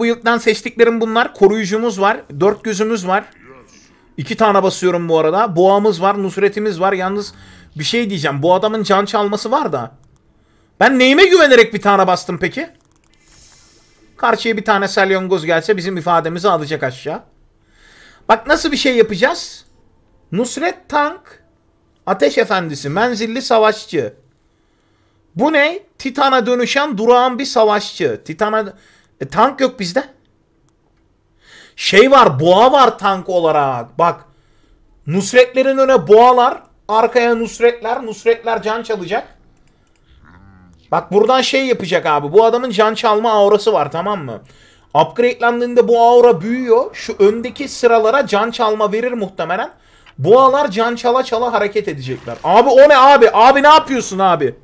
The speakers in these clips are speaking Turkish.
Bu yıldan seçtiklerim bunlar. Koruyucumuz var. Dört gözümüz var. İki tane basıyorum bu arada. Boğamız var. Nusret'imiz var. Yalnız bir şey diyeceğim. Bu adamın can çalması var da. Ben neyime güvenerek bir tane bastım peki? Karşıya bir tane salyongoz gelse bizim ifademizi alacak aşağı. Bak nasıl bir şey yapacağız? Nusret tank. Ateş efendisi. Menzilli savaşçı. Bu ne? Titan'a dönüşen durağan bir savaşçı. Titan'a... E, tank yok bizde. Şey var boğa var tank olarak. Bak. Nusretlerin öne boğalar. Arkaya Nusretler. Nusretler can çalacak. Bak buradan şey yapacak abi. Bu adamın can çalma aurası var tamam mı? Upgrade'lendiğinde bu aura büyüyor. Şu öndeki sıralara can çalma verir muhtemelen. Boğalar can çala çala hareket edecekler. Abi o ne abi? Abi ne yapıyorsun abi?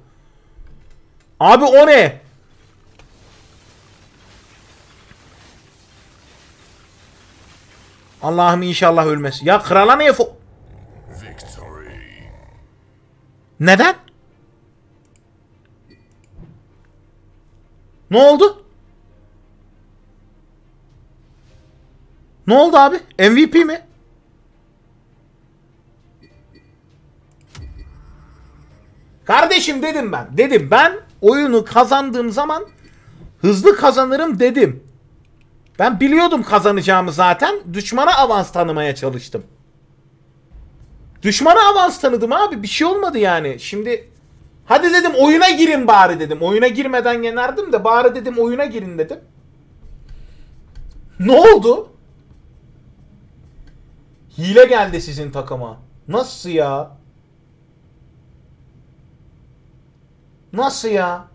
Abi o ne? Allah'ım inşallah ölmez. Ya krala niye fo... Neden? Ne oldu? Ne oldu abi? MVP mi? Kardeşim dedim ben. Dedim ben oyunu kazandığım zaman hızlı kazanırım dedim. Ben biliyordum kazanacağımı zaten. Düşmana avans tanımaya çalıştım. Düşmana avans tanıdım abi. Bir şey olmadı yani. Şimdi hadi dedim oyuna girin bari dedim. Oyuna girmeden yenerdim de bari dedim oyuna girin dedim. Ne oldu? Hile geldi sizin takıma. Nasıl ya? Nasıl ya?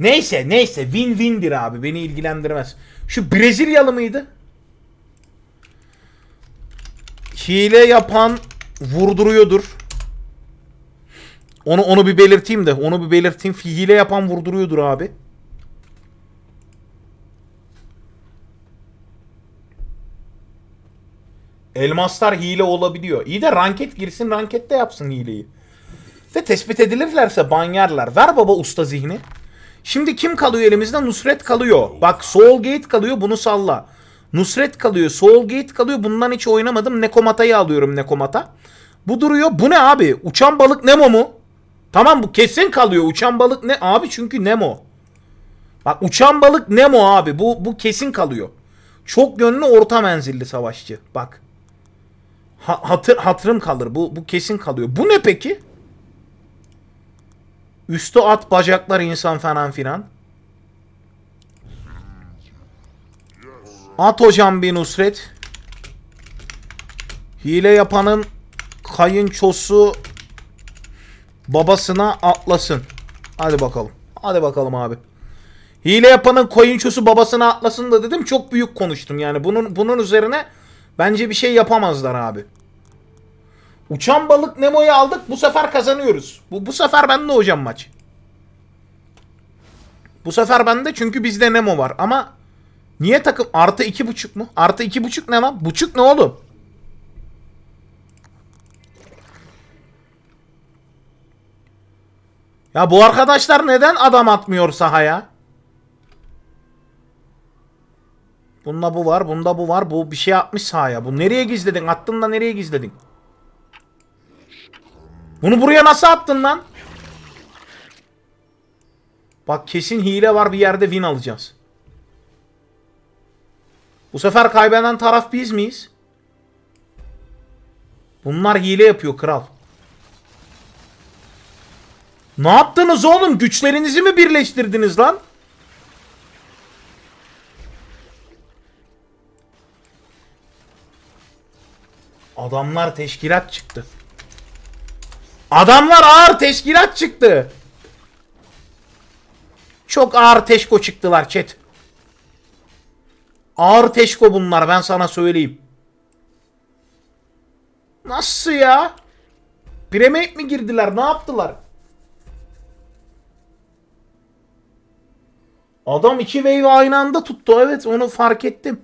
Neyse neyse win win'dir abi beni ilgilendirmez. Şu Brezilyalı mıydı? Hile yapan vurduruyordur. Onu onu bir belirteyim de onu bir belirteyim. Hile yapan vurduruyordur abi. Elmaslar hile olabiliyor. İyi de ranket girsin rankette yapsın hileyi. Ve tespit edilirlerse banyarlar. Ver baba usta zihni. Şimdi kim kalıyor elimizde? Nusret kalıyor. Bak Soulgate kalıyor bunu salla. Nusret kalıyor. Soulgate kalıyor. Bundan hiç oynamadım. Nekomata'yı alıyorum Nekomata. Bu duruyor. Bu ne abi? Uçan balık Nemo mu? Tamam bu kesin kalıyor. Uçan balık ne? Abi çünkü Nemo. Bak uçan balık Nemo abi. Bu, bu kesin kalıyor. Çok yönlü orta menzilli savaşçı. Bak. Ha, hatır, hatırım kalır. Bu, bu kesin kalıyor. Bu ne peki? Üstü at bacaklar insan falan filan. At hocam bir Nusret. Hile yapanın kayınçosu babasına atlasın. Hadi bakalım. Hadi bakalım abi. Hile yapanın kayınçosu babasına atlasın da dedim çok büyük konuştum yani. Bunun bunun üzerine bence bir şey yapamazlar abi. Uçan balık Nemo'yu aldık. Bu sefer kazanıyoruz. Bu, bu sefer bende hocam maç. Bu sefer bende çünkü bizde Nemo var. Ama niye takım artı iki buçuk mu? Artı iki buçuk ne lan? Buçuk ne oğlum? Ya bu arkadaşlar neden adam atmıyor sahaya? Bunda bu var, bunda bu var. Bu bir şey atmış sahaya. Bu nereye gizledin? Attın da nereye gizledin? Bunu buraya nasıl attın lan? Bak kesin hile var bir yerde win alacağız. Bu sefer kaybeden taraf biz miyiz? Bunlar hile yapıyor kral. Ne yaptınız oğlum? Güçlerinizi mi birleştirdiniz lan? Adamlar teşkilat çıktı. Adamlar ağır teşkilat çıktı. Çok ağır teşko çıktılar chat. Ağır teşko bunlar ben sana söyleyeyim. Nasıl ya? Premate mi girdiler? Ne yaptılar? Adam iki wave aynı anda tuttu. Evet onu fark ettim.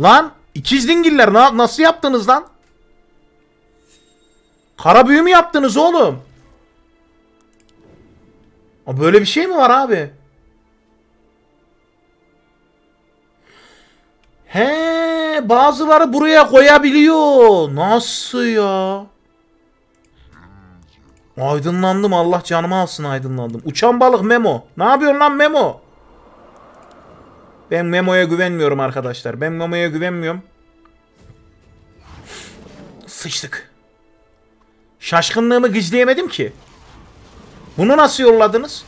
Lan ikiz dingiller na nasıl yaptınız lan? Kara büyü mü yaptınız oğlum? Böyle bir şey mi var abi? He, bazıları buraya koyabiliyor. Nasıl ya? Aydınlandım Allah canıma alsın aydınlandım. Uçan balık Memo. Ne yapıyorsun lan Memo? Ben Memo'ya güvenmiyorum arkadaşlar. Ben Memo'ya güvenmiyorum. Sıçtık. Şaşkınlığımı gizleyemedim ki. Bunu nasıl yolladınız?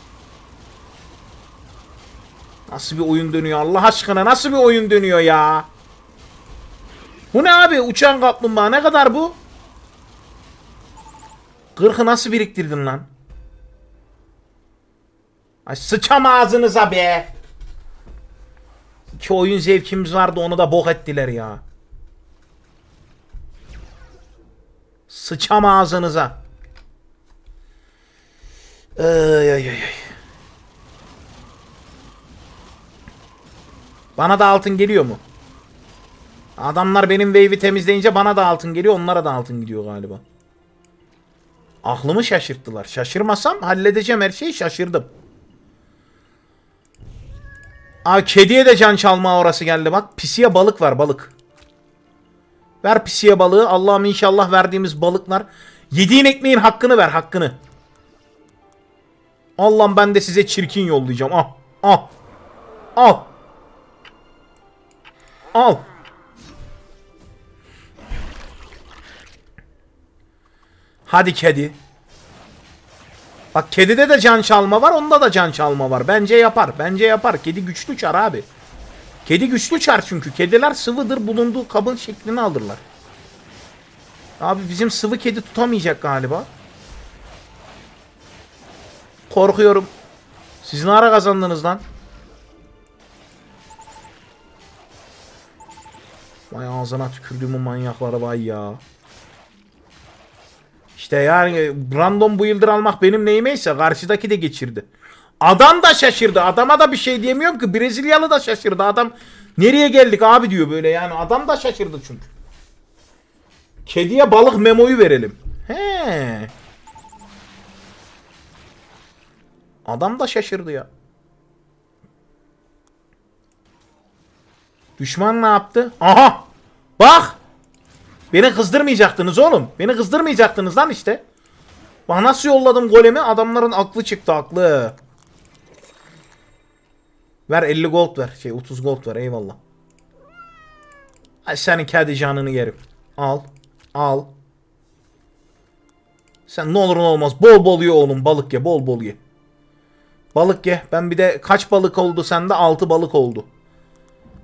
Nasıl bir oyun dönüyor Allah aşkına nasıl bir oyun dönüyor ya? Bu ne abi uçan kaplumbağa ne kadar bu? Kırkı nasıl biriktirdin lan? Ay sıçam ağzınıza be. İki oyun zevkimiz vardı onu da bok ettiler ya. Sıçam ağzınıza. Ay ay ay. Bana da altın geliyor mu? Adamlar benim wave'i temizleyince bana da altın geliyor. Onlara da altın gidiyor galiba. Aklımı şaşırttılar. Şaşırmasam halledeceğim her şeyi şaşırdım. Aa kediye de can çalma orası geldi bak. Pisiye balık var balık. Ver pisiye balığı. Allah'ım inşallah verdiğimiz balıklar. Yediğin ekmeğin hakkını ver hakkını. Allah'ım ben de size çirkin yollayacağım. Al. Al. Al. Al. Hadi kedi. Bak kedide de can çalma var, onda da can çalma var. Bence yapar. Bence yapar. Kedi güçlü çar abi. Kedi güçlü çar çünkü. Kediler sıvıdır. Bulunduğu kabın şeklini alırlar. Abi bizim sıvı kedi tutamayacak galiba. Korkuyorum. Siz ne ara kazandınız lan? Vay ağzına tükürdüğümün manyakları vay ya. İşte yani random builder almak benim neyimeyse karşıdaki de geçirdi. Adam da şaşırdı. Adama da bir şey diyemiyorum ki. Brezilyalı da şaşırdı. Adam nereye geldik abi diyor böyle yani. Adam da şaşırdı çünkü. Kediye balık memoyu verelim. He. Adam da şaşırdı ya. Düşman ne yaptı? Aha! Bak! Beni kızdırmayacaktınız oğlum. Beni kızdırmayacaktınız lan işte. Bak nasıl yolladım golemi? Adamların aklı çıktı aklı. Ver 50 gold ver. Şey 30 gold ver eyvallah. Ay senin kedi canını yerim. Al. Al. Sen ne olur ne olmaz bol bol ye oğlum balık ye bol bol ye. Balık ye. Ben bir de kaç balık oldu sende? 6 balık oldu.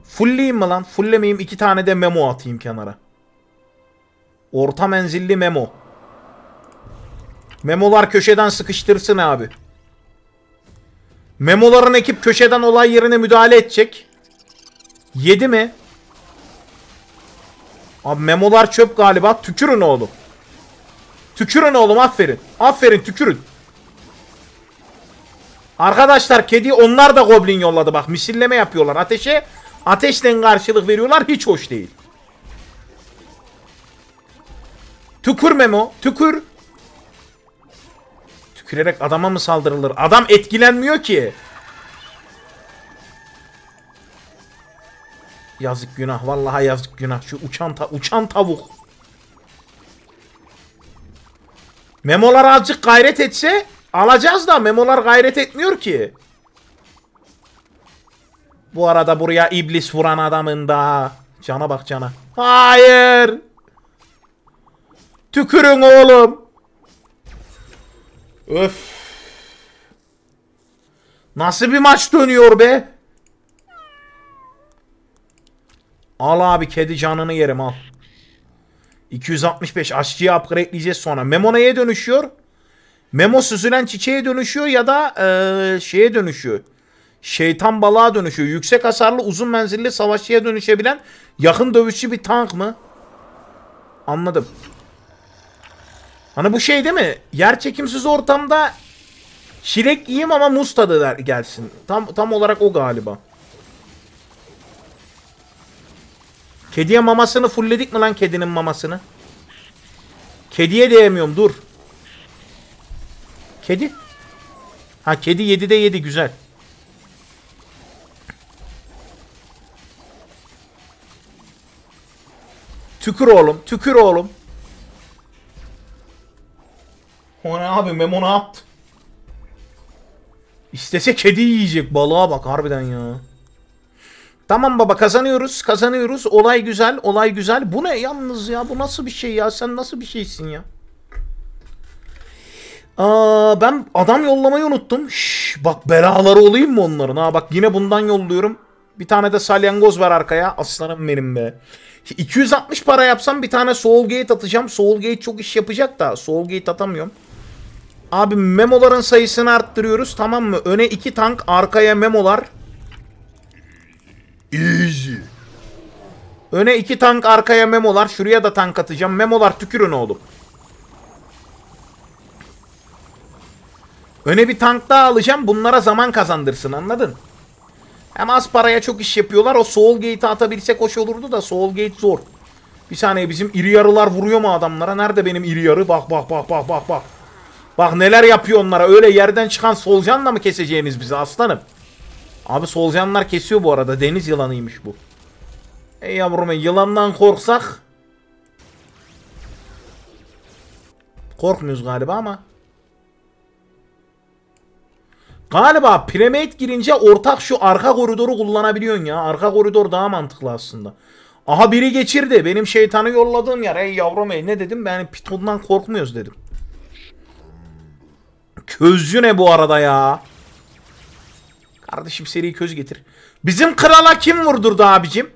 Fullleyeyim mi lan? Fulllemeyeyim. 2 tane de memo atayım kenara. Orta menzilli memo. Memolar köşeden sıkıştırsın abi. Memoların ekip köşeden olay yerine müdahale edecek. Yedi mi? Abi memolar çöp galiba. Tükürün oğlum. Tükürün oğlum aferin. Aferin tükürün. Arkadaşlar kedi onlar da goblin yolladı bak. Misilleme yapıyorlar. Ateşe ateşle karşılık veriyorlar. Hiç hoş değil. Tükür Memo. Tükür. Tükürerek adama mı saldırılır? Adam etkilenmiyor ki. Yazık günah. Vallahi yazık günah. Şu uçan ta uçan tavuk. Memolar azıcık gayret etse alacağız da memolar gayret etmiyor ki. Bu arada buraya iblis vuran adamın da cana bak cana. Hayır. Tükürün oğlum. Öf. Nasıl bir maç dönüyor be? Al abi kedi canını yerim al. 265 aşçıya upgradeleyeceğiz sonra. Memo neye dönüşüyor? Memo süzülen çiçeğe dönüşüyor ya da ee, şeye dönüşüyor. Şeytan balığa dönüşüyor. Yüksek hasarlı uzun menzilli savaşçıya dönüşebilen yakın dövüşçü bir tank mı? Anladım. Hani bu şey değil mi? Yer çekimsiz ortamda çilek yiyeyim ama muz tadı der, gelsin. Tam tam olarak o galiba. Kediye mamasını fullledik mi lan kedinin mamasını? Kediye diyemiyorum dur. Kedi. Ha kedi 7'de 7 güzel. Tükür oğlum. Tükür oğlum. O ne abi Memo ne yaptı? İstese kedi yiyecek balığa bak harbiden ya. Tamam baba kazanıyoruz kazanıyoruz olay güzel olay güzel. Bu ne yalnız ya bu nasıl bir şey ya sen nasıl bir şeysin ya. Aa, ben adam yollamayı unuttum. Şş, bak belaları olayım mı onların? Ha bak yine bundan yolluyorum. Bir tane de salyangoz var arkaya. Aslanım benim be. 260 para yapsam bir tane Soulgate atacağım. Soulgate çok iş yapacak da Soulgate atamıyorum. Abi memoların sayısını arttırıyoruz tamam mı? Öne iki tank arkaya memolar. Easy. Öne iki tank arkaya memolar. Şuraya da tank atacağım. Memolar tükürün oğlum. Öne bir tank daha alacağım. Bunlara zaman kazandırsın anladın? Hem az paraya çok iş yapıyorlar. O Soul Gate'i atabilsek hoş olurdu da Soul Gate zor. Bir saniye bizim iri yarılar vuruyor mu adamlara? Nerede benim iri yarı? Bak bak bak bak bak bak. Bak neler yapıyor onlara. Öyle yerden çıkan solucanla mı keseceğiniz bizi aslanım? Abi solucanlar kesiyor bu arada. Deniz yılanıymış bu. Ey yavrum yılandan korksak. Korkmuyoruz galiba ama. Galiba Primate girince ortak şu arka koridoru kullanabiliyorsun ya. Arka koridor daha mantıklı aslında. Aha biri geçirdi. Benim şeytanı yolladığım yer. Ey yavrum ey ne dedim? Ben pitondan korkmuyoruz dedim. Közcü ne bu arada ya? Kardeşim seri köz getir. Bizim krala kim vurdurdu abicim?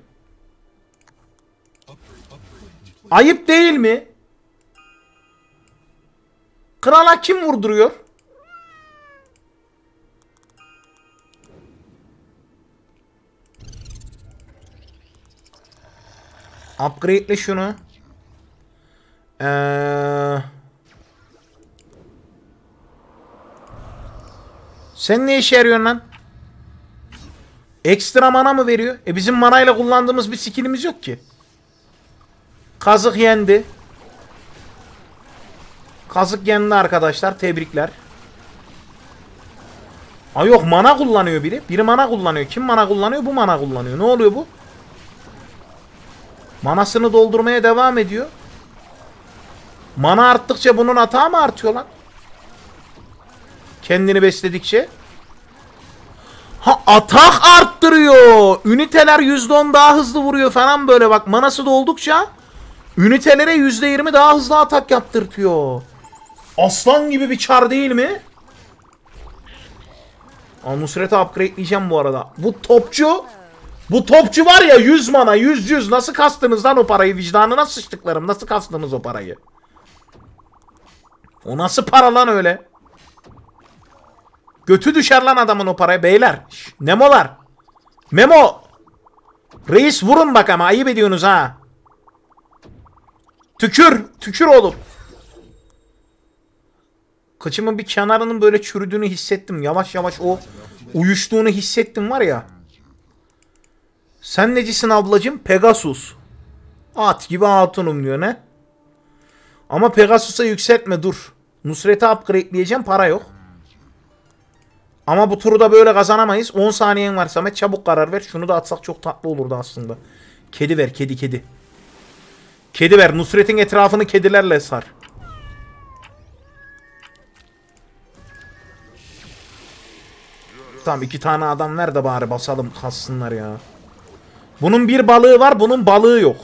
Ayıp değil mi? Krala kim vurduruyor? Upgrade'le şunu. Eee... Sen ne işe yarıyorsun lan? Ekstra mana mı veriyor? E bizim manayla kullandığımız bir skillimiz yok ki. Kazık yendi. Kazık yendi arkadaşlar. Tebrikler. Ay yok mana kullanıyor biri. Biri mana kullanıyor. Kim mana kullanıyor? Bu mana kullanıyor. Ne oluyor bu? Manasını doldurmaya devam ediyor. Mana arttıkça bunun hata mı artıyor lan? Kendini besledikçe. Ha atak arttırıyor. Üniteler %10 daha hızlı vuruyor falan böyle bak. Manası doldukça ünitelere %20 daha hızlı atak yaptırtıyor. Aslan gibi bir çar değil mi? Nusret'i upgradeleyeceğim bu arada. Bu topçu bu topçu var ya 100 mana 100 100 nasıl kastınız lan o parayı vicdanına sıçtıklarım nasıl kastınız o parayı? O nasıl para lan öyle? Götü düşer lan adamın o paraya beyler. Şş, Nemolar. Memo. Reis vurun bak ama ayıp ediyorsunuz ha. Tükür. Tükür oğlum. Kıçımın bir kenarının böyle çürüdüğünü hissettim. Yavaş yavaş o uyuştuğunu hissettim var ya. Sen necisin ablacım? Pegasus. At gibi hatunum diyor ne? Ama Pegasus'a yükseltme dur. Nusret'i upgradeleyeceğim para yok. Ama bu turu da böyle kazanamayız. 10 saniyen var Samet çabuk karar ver. Şunu da atsak çok tatlı olurdu aslında. Kedi ver kedi kedi. Kedi ver. Nusret'in etrafını kedilerle sar. Tamam iki tane adam ver de bari basalım kassınlar ya. Bunun bir balığı var bunun balığı yok.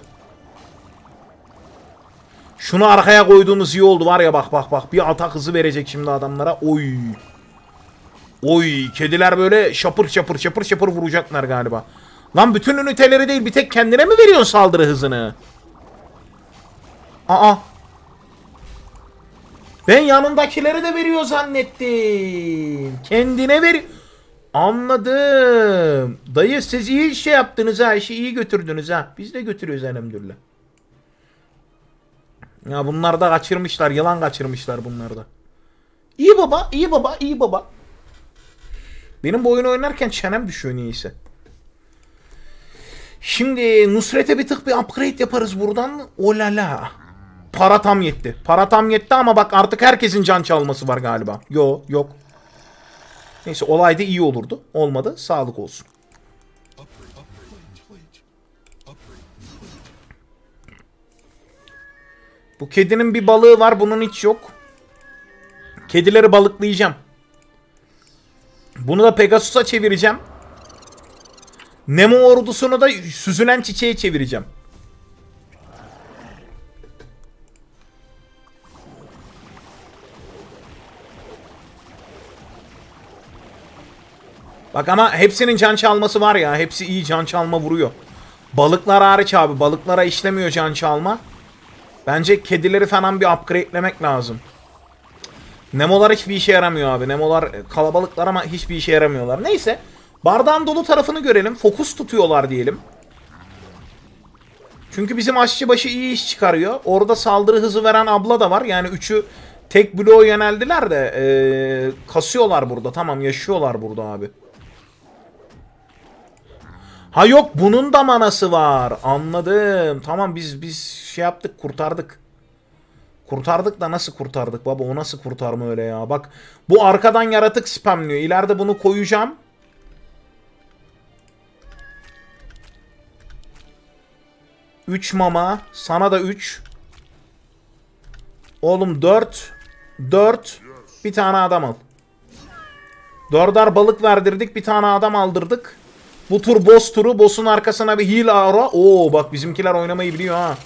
Şunu arkaya koyduğumuz iyi oldu var ya bak bak bak. Bir atak hızı verecek şimdi adamlara. Oy. Oy kediler böyle şapır şapır şapır şapır vuracaklar galiba. Lan bütün üniteleri değil bir tek kendine mi veriyorsun saldırı hızını? Aa. Ben yanındakileri de veriyor zannettim. Kendine ver. Anladım. Dayı siz iyi şey yaptınız ha. işi iyi götürdünüz ha. Biz de götürüyoruz elhamdülillah. Ya bunlar da kaçırmışlar. Yılan kaçırmışlar bunlar da. İyi baba, iyi baba, iyi baba. Benim bu oyunu oynarken çenem düşüyor niyeyse. Şimdi Nusret'e bir tık bir upgrade yaparız buradan. Olala. Para tam yetti. Para tam yetti ama bak artık herkesin can çalması var galiba. Yo yok. Neyse olay da iyi olurdu. Olmadı. Sağlık olsun. Bu kedinin bir balığı var. Bunun hiç yok. Kedileri balıklayacağım. Bunu da Pegasus'a çevireceğim. Nemo ordusunu da süzülen çiçeğe çevireceğim. Bak ama hepsinin can çalması var ya. Hepsi iyi can çalma vuruyor. Balıklar hariç abi. Balıklara işlemiyor can çalma. Bence kedileri falan bir upgrade'lemek lazım. Nemolar hiçbir işe yaramıyor abi. Nemolar kalabalıklar ama hiçbir işe yaramıyorlar. Neyse. Bardağın dolu tarafını görelim. Fokus tutuyorlar diyelim. Çünkü bizim aşçıbaşı iyi iş çıkarıyor. Orada saldırı hızı veren abla da var. Yani üçü tek bloğa yöneldiler de ee, kasıyorlar burada. Tamam yaşıyorlar burada abi. Ha yok bunun da manası var. Anladım. Tamam biz biz şey yaptık kurtardık. Kurtardık da nasıl kurtardık baba o nasıl kurtarma öyle ya. Bak bu arkadan yaratık spamlıyor. İleride bunu koyacağım. Üç mama. Sana da üç. Oğlum dört. Dört. Bir tane adam al. Dörder balık verdirdik. Bir tane adam aldırdık. Bu tur boss turu. Boss'un arkasına bir heal aura. Oo bak bizimkiler oynamayı biliyor ha.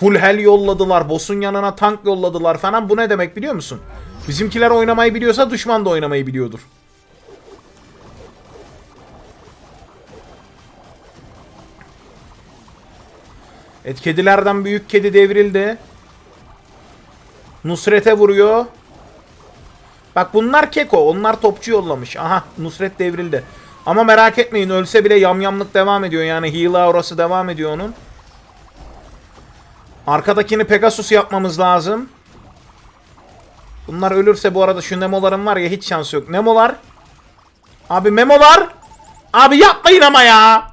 Full hell yolladılar. Boss'un yanına tank yolladılar falan. Bu ne demek biliyor musun? Bizimkiler oynamayı biliyorsa düşman da oynamayı biliyordur. Evet kedilerden büyük kedi devrildi. Nusret'e vuruyor. Bak bunlar keko. Onlar topçu yollamış. Aha Nusret devrildi. Ama merak etmeyin ölse bile yamyamlık devam ediyor. Yani heal aurası devam ediyor onun. Arkadakini Pegasus yapmamız lazım. Bunlar ölürse bu arada şu Nemo'ların var ya hiç şans yok. Nemo'lar. Abi Memo'lar. Abi yapmayın ama ya.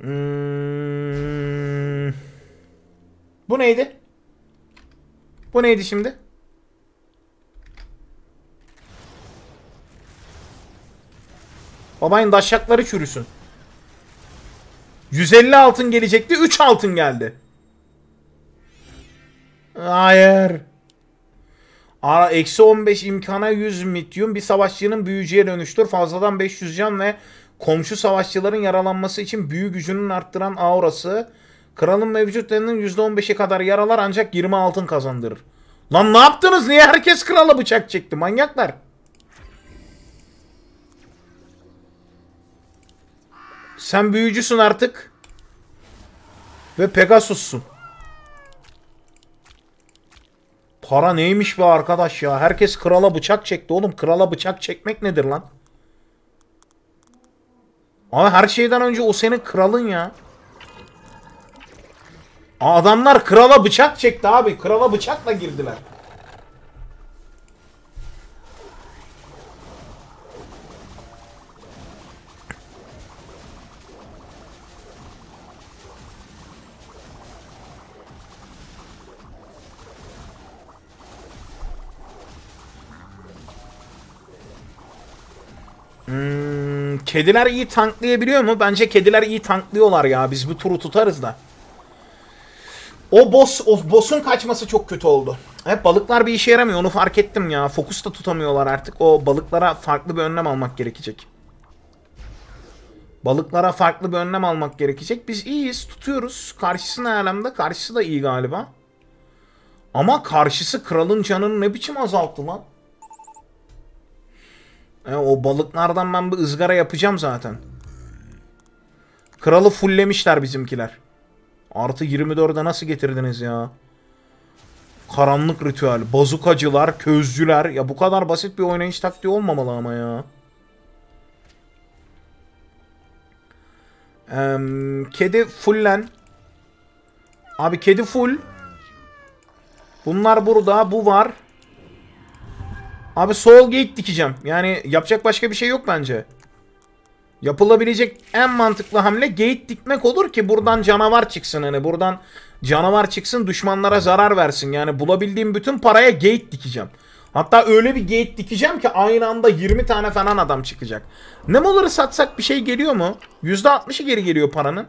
Hmm. Bu neydi? Bu neydi şimdi? Babayın daşakları çürüsün. 150 altın gelecekti. 3 altın geldi. Hayır. Ara eksi 15 imkana 100 mityum bir savaşçının büyücüye dönüştür. Fazladan 500 can ve komşu savaşçıların yaralanması için büyü gücünün arttıran aurası. Kralın mevcutlarının %15'i kadar yaralar ancak 20 altın kazandırır. Lan ne yaptınız? Niye herkes krala bıçak çekti? Manyaklar. Sen büyücüsün artık. Ve Pegasus'sun. Para neymiş be arkadaş ya? Herkes krala bıçak çekti oğlum. Krala bıçak çekmek nedir lan? Ama her şeyden önce o senin kralın ya. Adamlar krala bıçak çekti abi. Krala bıçakla girdiler. Hmm, kediler iyi tanklayabiliyor mu? Bence kediler iyi tanklıyorlar ya. Biz bu turu tutarız da. O boss, o boss'un kaçması çok kötü oldu. Hep balıklar bir işe yaramıyor. Onu fark ettim ya. Fokus da tutamıyorlar artık. O balıklara farklı bir önlem almak gerekecek. Balıklara farklı bir önlem almak gerekecek. Biz iyiyiz. Tutuyoruz. Karşısı ne? Karşısı da iyi galiba. Ama karşısı kralın canını ne biçim azalttı lan? E, o balıklardan ben bir ızgara yapacağım zaten. Kralı fulllemişler bizimkiler. Artı 24'e nasıl getirdiniz ya? Karanlık ritüel, bazukacılar, közcüler. Ya bu kadar basit bir oynayış taktiği olmamalı ama ya. Ee, kedi fullen. Abi kedi full. Bunlar burada. Bu var. Abi soul gate dikeceğim. Yani yapacak başka bir şey yok bence. Yapılabilecek en mantıklı hamle gate dikmek olur ki buradan canavar çıksın hani buradan canavar çıksın düşmanlara zarar versin. Yani bulabildiğim bütün paraya gate dikeceğim. Hatta öyle bir gate dikeceğim ki aynı anda 20 tane falan adam çıkacak. Nemoları satsak bir şey geliyor mu? %60'ı geri geliyor paranın.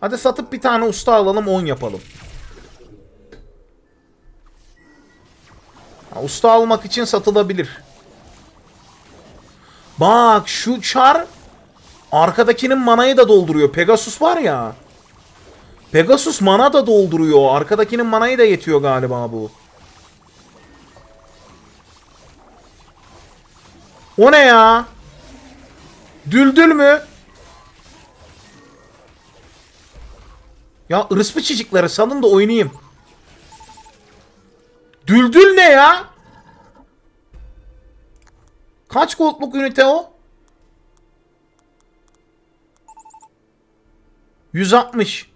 Hadi satıp bir tane usta alalım 10 yapalım. Usta almak için satılabilir. Bak şu çar arkadakinin manayı da dolduruyor. Pegasus var ya. Pegasus mana da dolduruyor. Arkadakinin manayı da yetiyor galiba bu. O ne ya? Düldül mü? Ya ırıspı çocukları salın da oynayayım. Düldül ne ya? Kaç goldluk ünite o? 160.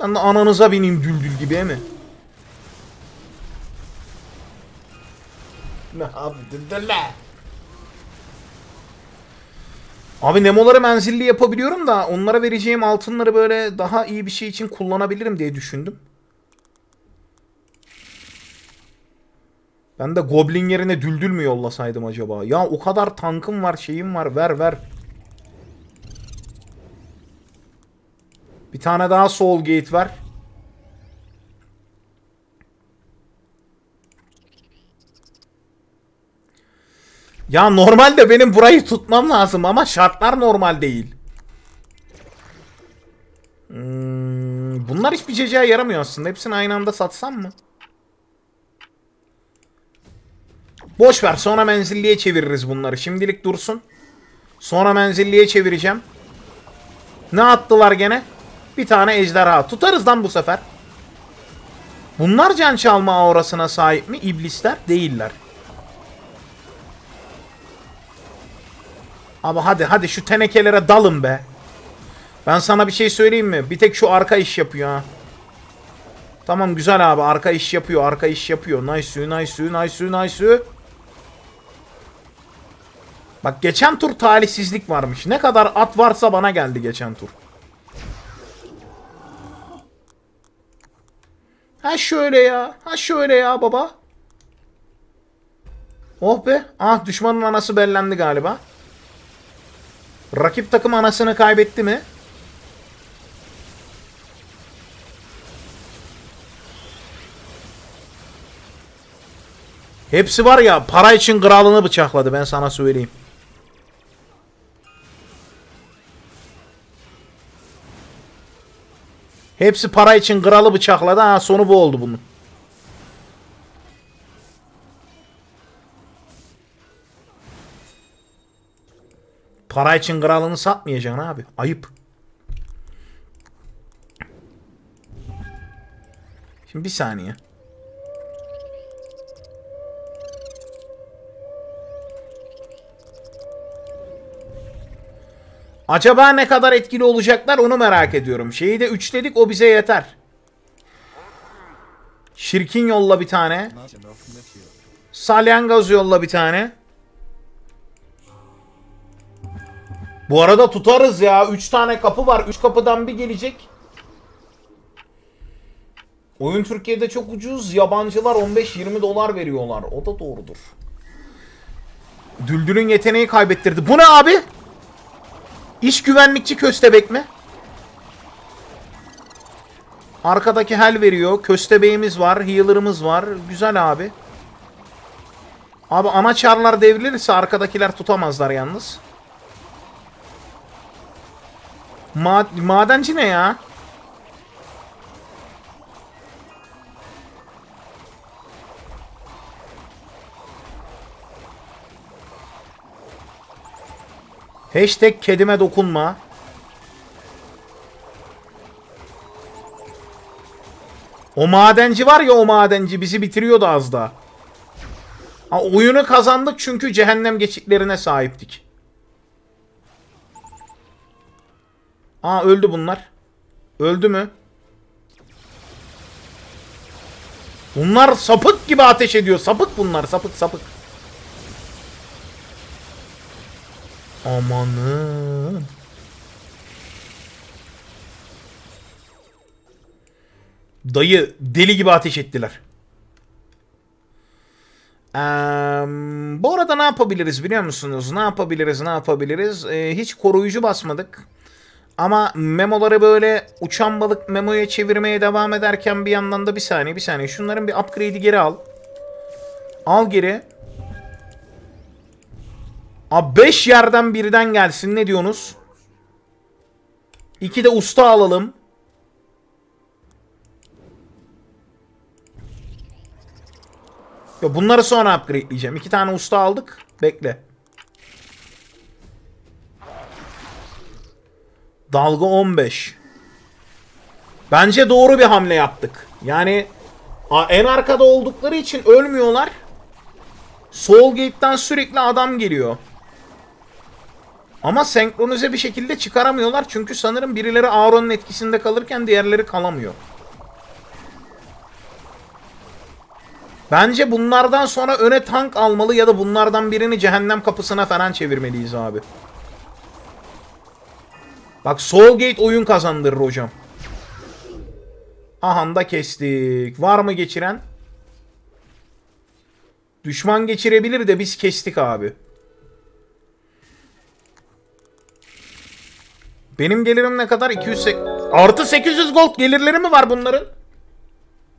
Ben de ananıza bineyim düldül gibi mi? Ne abi düldülle. Abi nemoları menzilli yapabiliyorum da onlara vereceğim altınları böyle daha iyi bir şey için kullanabilirim diye düşündüm. Ben de Goblin yerine düldül mü yollasaydım acaba? Ya o kadar tankım var şeyim var ver ver. Bir tane daha Soul Gate ver. Ya normalde benim burayı tutmam lazım ama şartlar normal değil. Hmm, bunlar hiçbir cecaya yaramıyor aslında. Hepsini aynı anda satsam mı? Boş ver sonra menzilliye çeviririz bunları. Şimdilik dursun. Sonra menzilliye çevireceğim. Ne attılar gene? Bir tane ejderha. Tutarız lan bu sefer. Bunlar can çalma aurasına sahip mi? İblisler değiller. Ama hadi hadi şu tenekelere dalın be. Ben sana bir şey söyleyeyim mi? Bir tek şu arka iş yapıyor ha. Tamam güzel abi arka iş yapıyor arka iş yapıyor. Nice nice nice nice. Bak geçen tur talihsizlik varmış. Ne kadar at varsa bana geldi geçen tur. Ha şöyle ya. Ha şöyle ya baba. Oh be. Ah düşmanın anası bellendi galiba. Rakip takım anasını kaybetti mi? Hepsi var ya para için kralını bıçakladı ben sana söyleyeyim. Hepsi para için kralı bıçakladı. Ha sonu bu oldu bunun. Para için kralını satmayacaksın abi. Ayıp. Şimdi bir saniye. Acaba ne kadar etkili olacaklar onu merak ediyorum. Şeyi de üçledik o bize yeter. Şirkin yolla bir tane. Salyangoz yolla bir tane. Bu arada tutarız ya. 3 tane kapı var. 3 kapıdan bir gelecek. Oyun Türkiye'de çok ucuz. Yabancılar 15-20 dolar veriyorlar. O da doğrudur. Düldül'ün yeteneği kaybettirdi. Bu ne abi? İş güvenlikçi köstebek mi? Arkadaki hel veriyor. Köstebeğimiz var. Healer'ımız var. Güzel abi. Abi ana çarlar devrilirse arkadakiler tutamazlar yalnız. Ma madenci ne ya? Hashtag kedime dokunma. O madenci var ya o madenci bizi bitiriyordu az da. Ha, oyunu kazandık çünkü cehennem geçitlerine sahiptik. Aa öldü bunlar. Öldü mü? Bunlar sapık gibi ateş ediyor. Sapık bunlar sapık sapık. Amanın. Dayı deli gibi ateş ettiler. Ee, bu arada ne yapabiliriz biliyor musunuz? Ne yapabiliriz ne yapabiliriz? Ee, hiç koruyucu basmadık. Ama memoları böyle uçan balık memoya çevirmeye devam ederken bir yandan da bir saniye bir saniye. Şunların bir upgrade'i geri al. Al geri. Abi 5 yerden birden gelsin ne diyorsunuz? 2 de usta alalım. Ya bunları sonra upgradeleyeceğim. İki tane usta aldık. Bekle. Dalga 15. Bence doğru bir hamle yaptık. Yani en arkada oldukları için ölmüyorlar. Sol gate'den sürekli adam geliyor. Ama senkronize bir şekilde çıkaramıyorlar. Çünkü sanırım birileri Auron'un etkisinde kalırken diğerleri kalamıyor. Bence bunlardan sonra öne tank almalı ya da bunlardan birini cehennem kapısına falan çevirmeliyiz abi. Bak Soulgate oyun kazandırır hocam. Aha da kestik. Var mı geçiren? Düşman geçirebilir de biz kestik abi. Benim gelirim ne kadar? 200 Artı 800 gold gelirleri mi var bunların?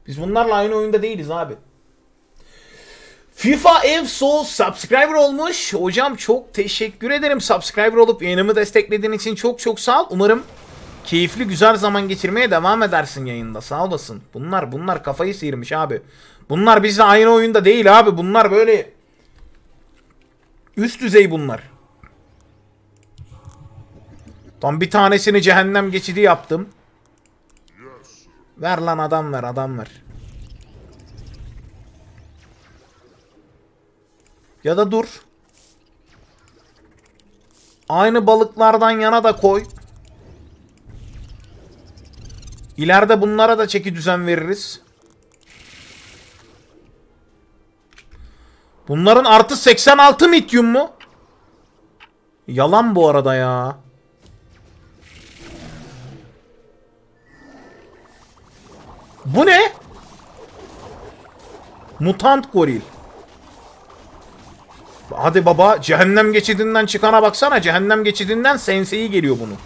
Biz bunlarla aynı oyunda değiliz abi. FIFA Evso subscriber olmuş. Hocam çok teşekkür ederim. Subscriber olup yayınımı desteklediğin için çok çok sağ ol. Umarım keyifli güzel zaman geçirmeye devam edersin yayında. Sağ olasın. Bunlar bunlar kafayı sıyırmış abi. Bunlar bizle aynı oyunda değil abi. Bunlar böyle üst düzey bunlar. Tam bir tanesini cehennem geçidi yaptım. Ver lan adam ver adam ver. Ya da dur. Aynı balıklardan yana da koy. İleride bunlara da çeki düzen veririz. Bunların artı 86 mityum mu? Yalan bu arada ya. Bu ne? Mutant goril. Hadi baba cehennem geçidinden çıkana baksana. Cehennem geçidinden senseyi geliyor bunun.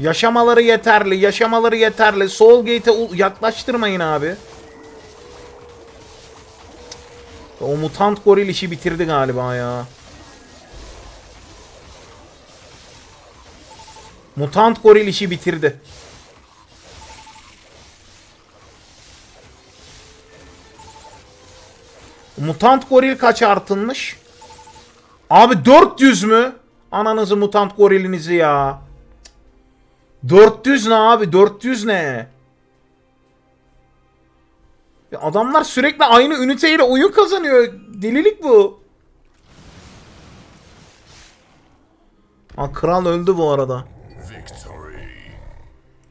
Yaşamaları yeterli. Yaşamaları yeterli. Soul Gate'e yaklaştırmayın abi. O mutant goril işi bitirdi galiba ya. Mutant goril işi bitirdi. Mutant goril kaç artılmış? Abi 400 mü? Ananızı mutant gorilinizi ya. 400 ne abi? 400 ne? Ya adamlar sürekli aynı üniteyle oyun kazanıyor. Delilik bu. Ha kral öldü bu arada.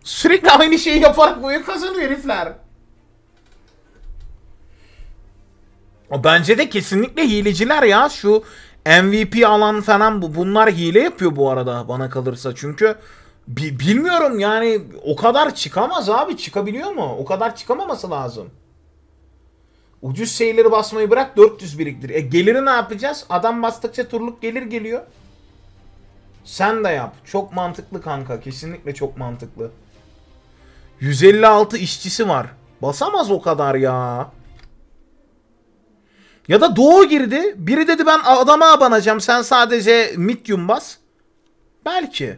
Sürekli aynı şeyi yaparak oyun kazanıyor herifler. Bence de kesinlikle hileciler ya. Şu MVP alan falan bu. Bunlar hile yapıyor bu arada bana kalırsa. Çünkü bi bilmiyorum yani o kadar çıkamaz abi. Çıkabiliyor mu? O kadar çıkamaması lazım. Ucuz şeyleri basmayı bırak 400 biriktir. E geliri ne yapacağız? Adam bastıkça turluk gelir geliyor. Sen de yap. Çok mantıklı kanka. Kesinlikle çok mantıklı. 156 işçisi var. Basamaz o kadar ya. Ya da Doğu girdi. Biri dedi ben adama abanacağım. Sen sadece medium bas. Belki.